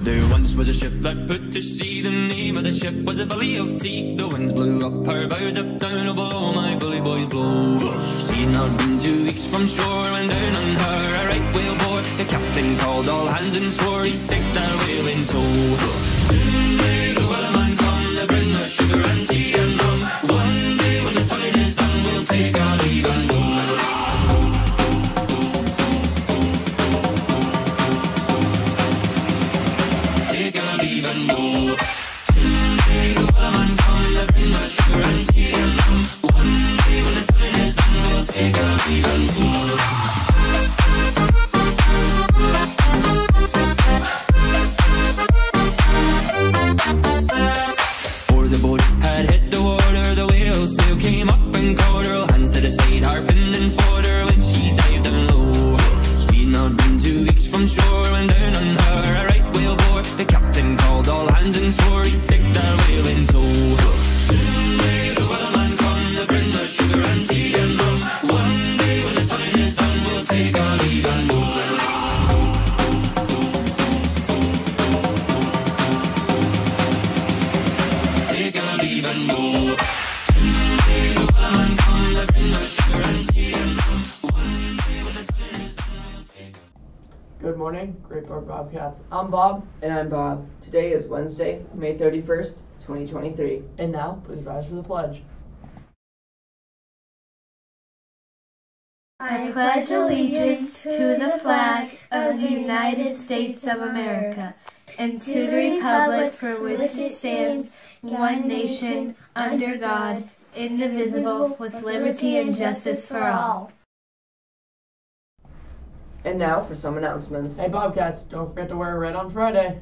There once was a ship that put to sea. The name of the ship was a Billy of Tea. The winds blew up her bow, up down, oh below my bully boys blow. She'd not been two weeks from shore when down on her a right whale bore. The captain called all hands and swore he'd take morning, Great Brook Bobcats. I'm Bob, And I'm Bob. Today is Wednesday, May 31st, 2023. and now please rise for the pledge. I pledge allegiance to the flag of the United States of America and to the republic for which it stands, one nation, under God, indivisible, with liberty and justice for all. And now for some announcements. Hey Bobcats, don't forget to wear red on Friday.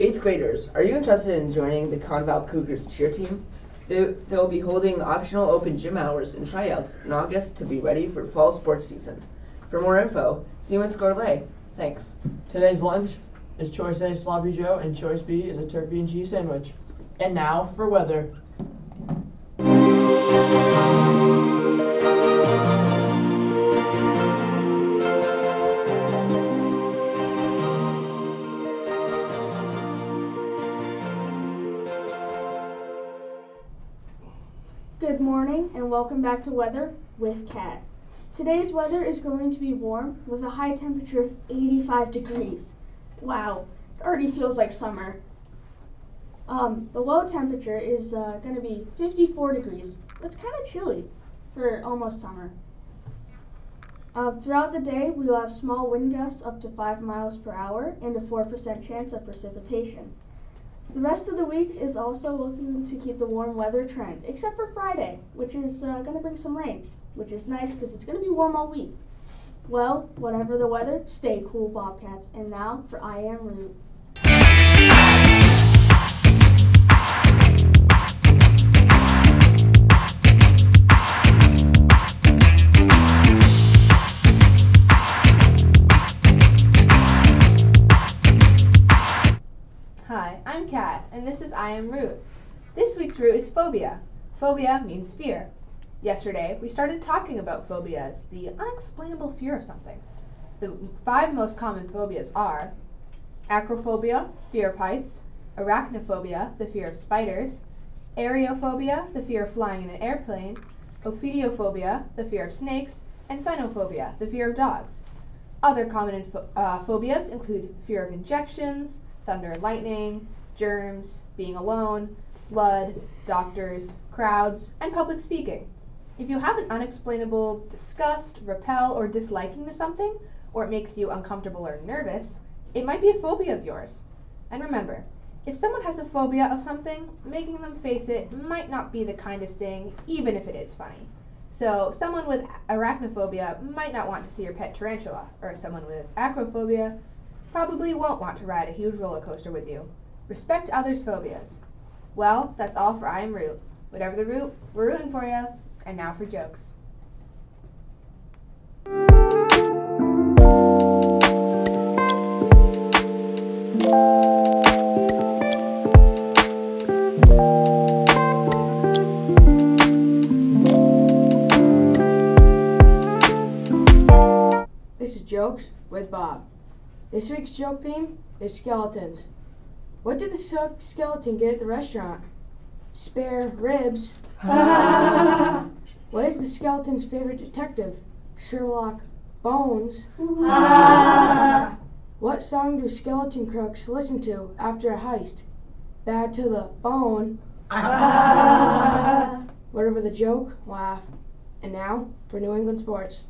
Eighth graders, are you interested in joining the Conval Cougars cheer team? They, they'll be holding optional open gym hours and tryouts in August to be ready for fall sports season. For more info, see Miss Gourlay. Thanks. Today's lunch is Choice A Sloppy Joe, and Choice B is a turkey and cheese sandwich. And now for weather. Good morning and welcome back to Weather with Kat. Today's weather is going to be warm with a high temperature of 85 degrees. Wow, it already feels like summer. Um, the low temperature is uh, going to be 54 degrees. That's kind of chilly for almost summer. Uh, throughout the day, we will have small wind gusts up to 5 miles per hour and a 4% chance of precipitation. The rest of the week is also looking to keep the warm weather trend, except for Friday, which is uh, going to bring some rain, which is nice because it's going to be warm all week. Well, whatever the weather, stay cool, Bobcats. And now for I Am Root. I Am Root. This week's root is phobia. Phobia means fear. Yesterday, we started talking about phobias, the unexplainable fear of something. The five most common phobias are acrophobia, fear of heights, arachnophobia, the fear of spiders, aerophobia, the fear of flying in an airplane, ophidiophobia, the fear of snakes, and cynophobia, the fear of dogs. Other common uh, phobias include fear of injections, thunder and lightning, germs, being alone, blood, doctors, crowds, and public speaking. If you have an unexplainable disgust, repel, or disliking to something, or it makes you uncomfortable or nervous, it might be a phobia of yours. And remember, if someone has a phobia of something, making them face it might not be the kindest thing, even if it is funny. So, someone with arachnophobia might not want to see your pet tarantula, or someone with acrophobia probably won't want to ride a huge roller coaster with you. Respect others' phobias. Well, that's all for I Am Root. Whatever the root, we're rooting for you. And now for jokes. This is Jokes with Bob. This week's joke theme is skeletons. What did the skeleton get at the restaurant? Spare ribs. What is the skeleton's favorite detective? Sherlock Bones. What song do skeleton crooks listen to after a heist? Bad to the bone. Whatever the joke, laugh. And now for New England sports.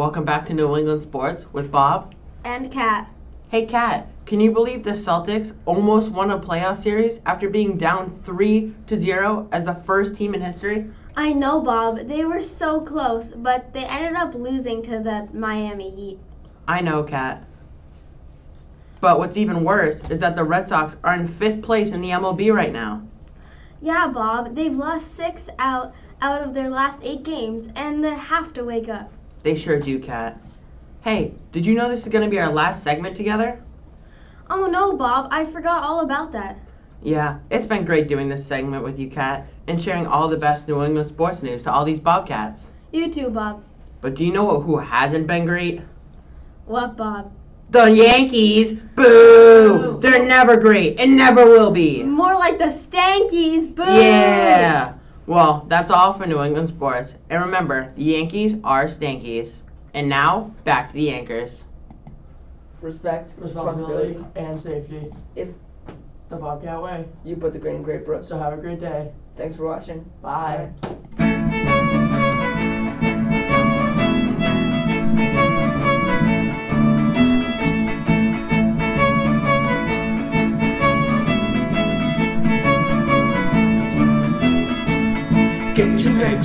Welcome back to New England Sports with Bob. And Kat. Hey Kat, can you believe the Celtics almost won a playoff series after being down 3 to 0 as the first team in history? I know, Bob. They were so close, but they ended up losing to the Miami Heat. I know, Kat. But what's even worse is that the Red Sox are in 5th place in the MLB right now. Yeah, Bob. They've lost six out out of their last eight games, and they have to wake up. They sure do, Kat. Hey, did you know this is going to be our last segment together? Oh no, Bob. I forgot all about that. Yeah, it's been great doing this segment with you, Kat, and sharing all the best New England sports news to all these Bobcats. You too, Bob. But do you know what, who hasn't been great? What, Bob? The Yankees! Boo! They're never great and never will be. More like the Stankies. Boo! Yeah! Well, that's all for New England sports. And remember, the Yankees are stankies. And now, back to the anchors. Respect, Responsibility responsibility. and safety. It's The Bobcat way. you put the grain great Brooks. So have a great day. Thanks for watching. Bye. Get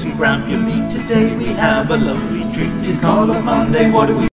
and grab your meat. Today we have a lovely treat. It's called a Monday. What do we?